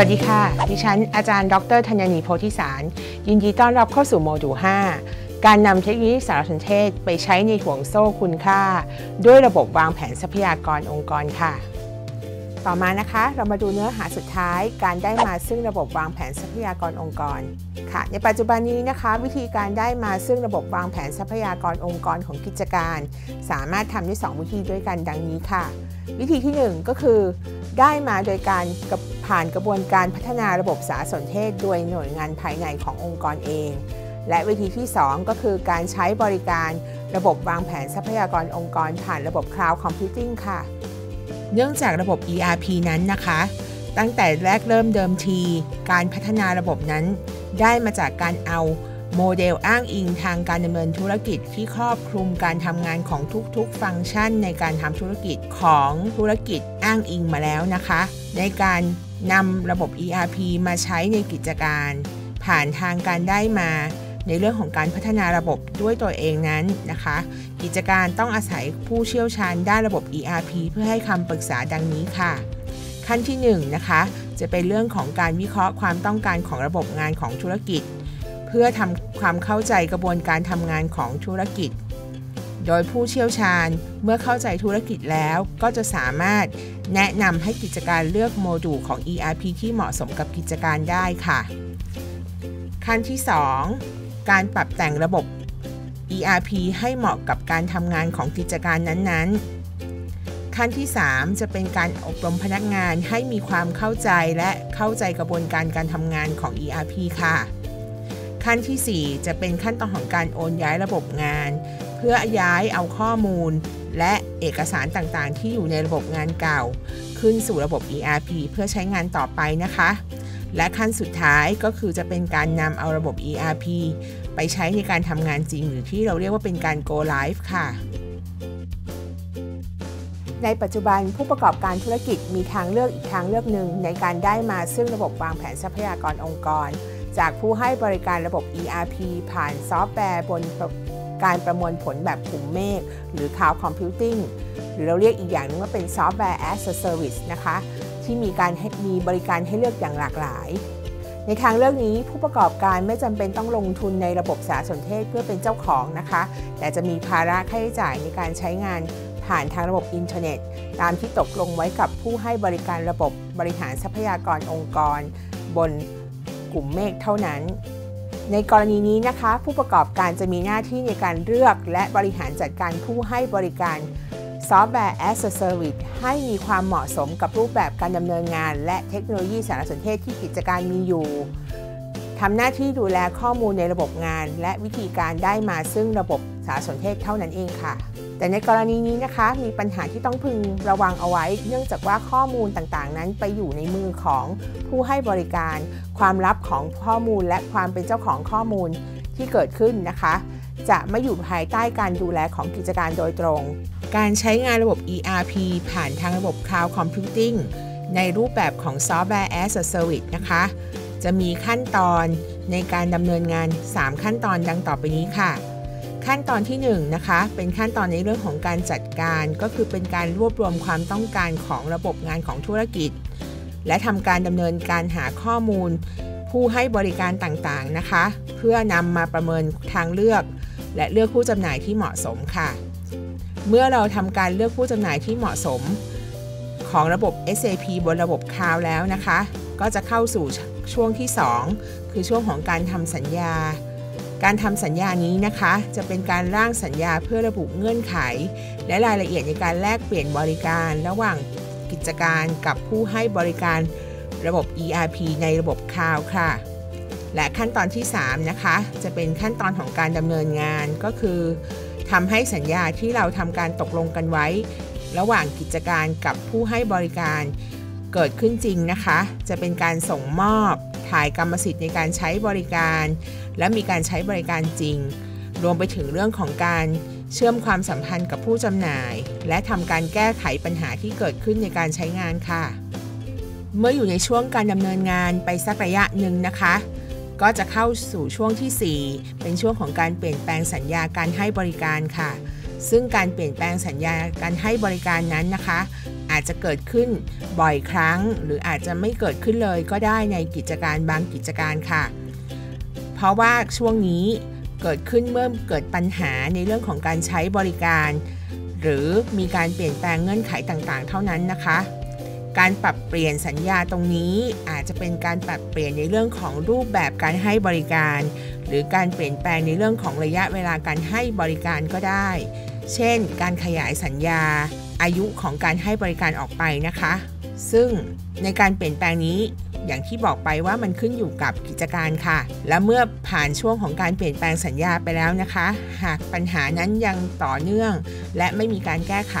วัสดีค่ะ ดิฉันอาจารย์ ดรธัญนีโพธิสาร ยินดีต้อนรับเข้าสู่โมดูล5 การนำเทคโนโลยีสารสนเทศไปใช้ในห่วงโซ่คุณค่า ด้วยระบบวางแผนทรัพยากรองค์กรค่ะ ต่อมานะคะ เรามาดูเนื้อหาสุดท้าย การได้มาซึ่งระบบวางแผนทรัพยากรองค์กรค่ะ ในปัจจุบันนี้นะคะ วิธีการได้มาซึ่งระบบวางแผนทรัพยากรองค์กรของกิจการ สามารถทำได้ 2 วิธีด้วยกันดังนี้ค่ะ วิธีที่ 1 ก็คือ ได้มาโดยการกับ ผ่านกระบวนการพัฒนาระบบสารสนเทศโดยหน่วยงานภายในขององค์กรเอง และวิธีที่ 2 ก็คือการใช้บริการระบบวางแผนทรัพยากรองค์กรผ่านระบบ Cloud Computing ค่ะ เนื่องจากระบบ ERP นั้นนะคะ ตั้งแต่แรกเริ่มเดิมที การพัฒนาระบบนั้น ได้มาจากการเอาโมเดลอ้างอิงทางการดำเนินธุรกิจที่ครอบคลุมการทำงานของทุกๆ ฟังก์ชันในการทำธุรกิจของธุรกิจอ้างอิงมาแล้วนะคะ ในการ นำระบบ ERP มาใช้ในกิจการ ผ่านทางการได้มาในเรื่องของการพัฒนาระบบด้วยตัวเองนั้นนะคะ กิจการต้องอาศัยผู้เชี่ยวชาญด้านระบบ ERP เพื่อให้คำปรึกษาดังนี้ค่ะ ขั้นที่1นนะคะจะเป็นเรื่องของการวิเคราะห์ความต้องการของระบบงานของธุรกิจ เพื่อทำความเข้าใจกระบวนการทำงานของธุรกิจ โดยผู้เชี่ยวชาญเมื่อเข้าใจธุรกิจแล้วก็จะสามารถแนะนำให้กิจการเลือกโมดูลของ ERP ที่เหมาะสมกับกิจการได้ค่ะ ขั้นที่ 2 การปรับแต่งระบบ ERP ให้เหมาะกับการทำงานของกิจการนั้นๆ ขั้นที่ 3 จะเป็นการอบรมพนักงานให้มีความเข้าใจและเข้าใจกระบวนการการทำงานของ ERP ค่ะ ขั้นที่ 4 จะเป็นขั้นตอนของการโอนย้ายระบบงาน พื่อย้ายเอาข้อมูล และเอกสารต่างๆ ที่อยู่ในระบบงานเก่า ขึ้นสู่ระบบ ERP เพื่อใช้งานต่อไปนะคะ และขั้นสุดท้ายก็คือจะเป็นการนำเอาระบบ ERP ไปใช้ในการทำงานจริง หรือที่เราเรียกว่าเป็นการ go live ค่ะในปัจจุบันผู้ประกอบการธุรกิจมีทางเลือกอีกทางเลือกหนึ่งในการได้มาซึ่งระบบวางแผนทรัพยากรองค์กร จากผู้ให้บริการระบบ ERP ผ่านซอฟต์แวร์บน การประมวลผลแบบกลุ่มเมฆหรือ Cloud Computing หรือเราเรียกอีกอย่างนึงว่าเป็นซอฟต์แวร์ as a service นะคะ ที่มีการมีบริการให้เลือกอย่างหลากหลาย ในทางเลือกนี้ผู้ประกอบการไม่จำเป็นต้องลงทุนในระบบสารสนเทศเพื่อเป็นเจ้าของนะคะ แต่จะมีภาระค่าใช้จ่ายในการใช้งานผ่านทางระบบอินเทอร์เน็ต ตามที่ตกลงไว้กับผู้ให้บริการระบบบริหารทรัพยากรองค์กร บนกลุ่มเมฆเท่านั้น ในกรณีนี้นะคะ ผู้ประกอบการจะมีหน้าที่ในการเลือก และบริหารจัดการผู้ให้บริการซอฟต์แวร์ as a service ให้มีความเหมาะสมกับรูปแบบการดำเนินงาน และเทคโนโลยีสารสนเทศที่กิจการมีอยู่ทำหน้าที่ดูแลข้อมูลในระบบงาน และวิธีการได้มาซึ่งระบบสารสนเทศเท่านั้นเองค่ะ แต่ในกรณีนี้นะคะมีปัญหาที่ต้องพึงระวังเอาไว้ เนื่องจากว่าข้อมูลต่างๆ นั้นไปอยู่ในมือของผู้ให้บริการ ความลับของข้อมูลและความเป็นเจ้าของข้อมูลที่เกิดขึ้นนะคะ จะไม่อยู่ภายใต้การดูแลของกิจการโดยตรง การใช้งานระบบ ERP ผ่านทางระบบ Cloud Computing ในรูปแบบของ Software as a Service นะคะ จะมีขั้นตอนในการดำเนินงาน 3 ขั้นตอนดังต่อไปนี้ค่ะ ขั้นตอนที่1นนะคะ เป็นขั้นตอนในเรื่องของการจัดการ ก็คือเป็นการรวบรวมความต้องการของระบบงานของธุรกิจ และทำการดำเนินการหาข้อมูล ผู้ให้บริการต่างๆนะคะ เพื่อนำมาประเมินทางเลือก และเลือกผู้จำหน่ายที่เหมาะสมค่ะ เมื่อเราทำการเลือกผู้จำหน่ายที่เหมาะสม ของระบบ SAP บนระบบคลาวแล้วนะคะ ก็จะเข้าสู่ช่วงที่ 2 คือช่วงของการทำสัญญา การทำสัญญานี้นะคะ จะเป็นการร่างสัญญาเพื่อระบุเงื่อนไข และรายละเอียดในการแลกเปลี่ยนบริการระหว่างกิจการกับผู้ให้บริการระบบ ERP ในระบบคลาวค่ะ และขั้นตอนที่ 3 นะคะ จะเป็นขั้นตอนของการดำเนินงานก็คือทำให้สัญญาที่เราทำการตกลงกันไว้ ระหว่างกิจการกับผู้ให้บริการเกิดขึ้นจริงนะคะ จะเป็นการส่งมอบ ถ่ายกรรมสิทธิ์ในการใช้บริการ และมีการใช้บริการจริง รวมไปถึงเรื่องของการเชื่อมความสัมพันธ์กับผู้จำหน่าย และทำการแก้ไขปัญหาที่เกิดขึ้นในการใช้งานค่ะ เมื่ออยู่ในช่วงการดำเนินงานไปสักระยะหนึ่งนะคะ ก็จะเข้าสู่ช่วงที่ 4 เป็นช่วงของการเปลี่ยนแปลงสัญญาการให้บริการค่ะซึ่งการเปลี่ยนแปลงสัญญาการให้บริการนั้นนะคะ อาอาจจะเกิดขึ้นบ่อยครั้ง หรืออาจจะไม่เกิดขึ้นเลยก็ได้ในกิจการบางกิจการค่ะ เพราะว่าช่วงนี้เกิดขึ้นเมื่อเกิดปัญหาในเรื่องของการใช้บริการ หรือมีการเปลี่ยนแปลงเงื่อนไขต่างๆ เท่านั้นนะคะ การปรับเปลี่ยนสัญญาตรงนี้อาจจะเป็นการปรับเปลี่ยนในเรื่องของรูปแบบการให้บริการ หรือการเปลี่ยนแปลงในเรื่องของระยะเวลาการให้บริการก็ได้ เช่น การขยายสัญญา อายุของการให้บริการออกไปนะคะ ซึ่งในการเปลี่ยนแปลงนี้อย่างที่บอกไปว่ามันขึ้นอยู่กับกิจการค่ะ และเมื่อผ่านช่วงของการเปลี่ยนแปลงสัญญาไปแล้วนะคะ หากปัญหานั้นยังต่อเนื่อง และไม่มีการแก้ไข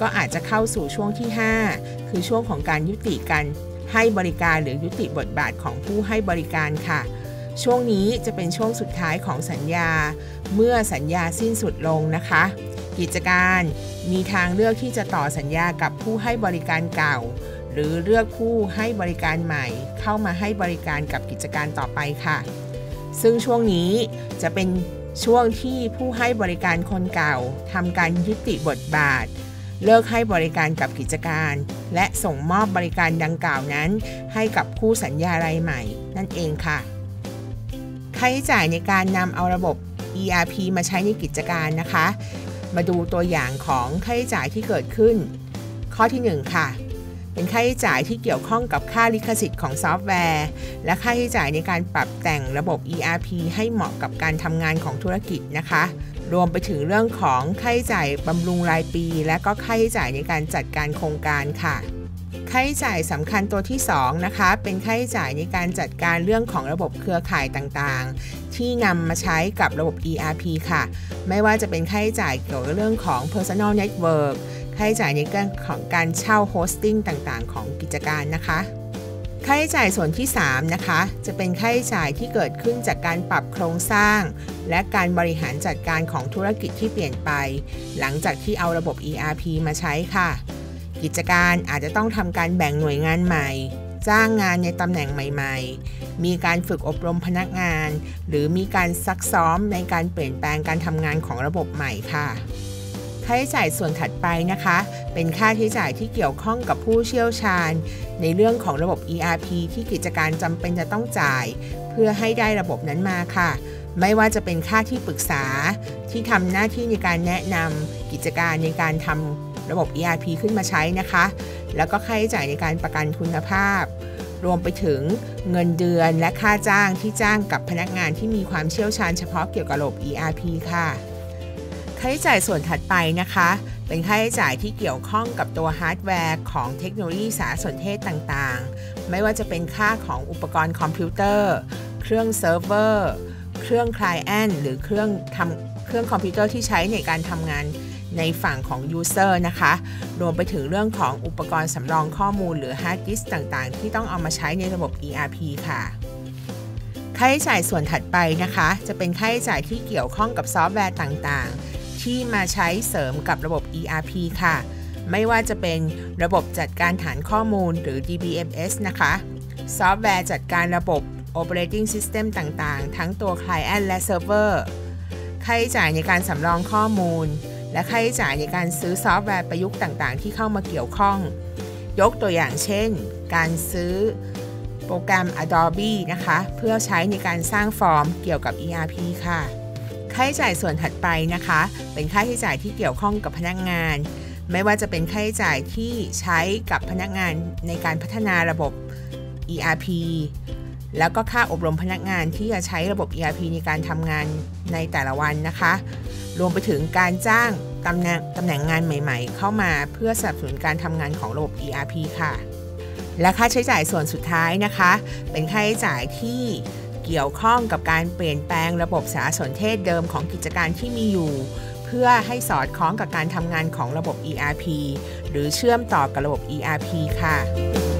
ก็อาจจะเข้าสู่ช่วงที่ 5 คือช่วงของการยุติการให้บริการหรือยุติบทบาทของผู้ให้บริการค่ะ ช่วงนี้จะเป็นช่วงสุดท้ายของสัญญา เมื่อสัญญาสิ้นสุดลงนะคะ กิจการ มีทางเลือกที่จะต่อสัญญากับผู้ให้บริการเก่า หรือเลือกผู้ให้บริการใหม่ เข้ามาให้บริการกับกิจการต่อไปค่ะ ซึ่งช่วงนี้จะเป็นช่วงที่ผู้ให้บริการคนเก่าทำการยุติบทบาท เลิกให้บริการกับกิจการ และส่งมอบบริการดังกล่าวนั้น ให้กับคู่สัญญารายใหม่ นั่นเองค่ะ ค่าใช้จ่ายในการนำเอาระบบ ERP มาใช้ในกิจการนะคะ มาดูตัวอย่างของค่าใช้จ่ายที่เกิดขึ้น ข้อที่ 1 ค่ะ เป็นค่าใช้จ่ายที่เกี่ยวข้องกับค่าลิขสิทธิ์ของซอฟต์แวร์ และค่าใช้จ่ายในการปรับแต่งระบบ ERP ให้เหมาะกับการทำงานของธุรกิจนะคะ รวมไปถึงเรื่องของค่าใช้จ่ายบำรุงรายปี และก็ค่าใช้จ่ายในการจัดการโครงการค่ะ ค่าใช้จ่ายสำคัญตัวที่2นะคะเป็นค่าใช้จ่ายในการจัดการเรื่องของระบบเครือข่ายต่างๆ ที่นำมาใช้กับระบบ ERP ค่ะ ไม่ว่าจะเป็นค่าใช้จ่ายเกี่ยวกับเรื่องของ personal network ค่าใช้จ่ายในเรื่องของการเช่า hosting ต่างๆ ของกิจการนะคะค่าใช้จ่ายส่วนที่ 3 นะคะ จะเป็นค่าใช้จ่ายที่เกิดขึ้นจากการปรับโครงสร้าง และการบริหารจัดการของธุรกิจที่เปลี่ยนไป หลังจากที่เอาระบบ ERP มาใช้ค่ะ กิจการอาจจะต้องทำการแบ่งหน่วยงานใหม่ จ้างงานในตำแหน่งใหม่ ๆ มีการฝึกอบรมพนักงาน หรือมีการซักซ้อมในการเปลี่ยนแปลงการทำงานของระบบใหม่ค่ะค่าใช้จ่ายส่วนถัดไปนะคะ เป็นค่าใช้จ่ายที่เกี่ยวข้องกับผู้เชี่ยวชาญ ในเรื่องของระบบ ERP ที่กิจการจำเป็นจะต้องจ่าย เพื่อให้ได้ระบบนั้นมาค่ะ ไม่ว่าจะเป็นค่าที่ปรึกษาที่ทำหน้าที่ในการแนะนำกิจการในการทำ ระบบ ERP ขึ้นมาใช้นะคะ แล้วก็ค่าใช้จ่ายในการประกันคุณภาพ รวมไปถึงเงินเดือนและค่าจ้างที่จ้างกับพนักงานที่มีความเชี่ยวชาญเฉพาะเกี่ยวกับระบบ ERP ค่ะ ค่าใช้จ่ายส่วนถัดไปนะคะ เป็นค่าใช้จ่ายที่เกี่ยวข้องกับตัวฮาร์ดแวร์ของเทคโนโลยีสารสนเทศต่างๆ ไม่ว่าจะเป็นค่าของอุปกรณ์คอมพิวเตอร์ เครื่องเซิร์ฟเวอร์ เครื่อง client หรือเครื่องทำเครื่องคอมพิวเตอร์ที่ใช้ในการทำงาน ในฝั่งของ user นะคะ รวมไปถึงเรื่องของอุปกรณ์สำรองข้อมูลหรือฮาร์ดดิสก์ต่างๆ ที่ต้องเอามาใช้ในระบบ ERP ค่ะค่าใช้จ่ายส่วนถัดไปนะคะ จะเป็นค่าใช้จ่ายที่เกี่ยวข้องกับซอฟต์แวร์ต่างๆ ที่มาใช้เสริมกับระบบ ERP ค่ะ ไม่ว่าจะเป็นระบบจัดการฐานข้อมูลหรือ DBMS นะคะ ซอฟต์แวร์จัดการระบบ Operating System ต่างๆ ทั้งตัว Client และ Server ค่าใช้จ่ายในการสำรองข้อมูล และค่าใช้จ่ายในการซื้อซอฟต์แวร์ประยุกต์ต่างๆ ที่เข้ามาเกี่ยวข้อง ยกตัวอย่างเช่น การซื้อโปรแกรม Adobe นะคะ เพื่อใช้ในการสร้างฟอร์มเกี่ยวกับ ERP ค่ะ ค่าใช้จ่ายส่วนถัดไปนะคะ เป็นค่าใช้จ่ายที่เกี่ยวข้องกับพนักงาน ไม่ว่าจะเป็นค่าใช้จ่ายที่ใช้กับพนักงานในการพัฒนาระบบ ERP แล้วก็ค่าอบรมพนักงานที่จะใช้ระบบ ERP ในการทำงานในแต่ละวันนะคะ รวมไปถึงการจ้างตำแหน่งตำแหน่งงานใหม่ๆ เข้ามาเพื่อสนับสนุนการทำงานของระบบ ERP ค่ะ และค่าใช้จ่ายส่วนสุดท้ายนะคะ เป็นค่าใช้จ่ายที่เกี่ยวข้องกับการเปลี่ยนแปลงระบบสารสนเทศเดิมของกิจการที่มีอยู่ เพื่อให้สอดคล้องกับการทำงานของระบบ ERP หรือเชื่อมต่อกับระบบ ERP ค่ะ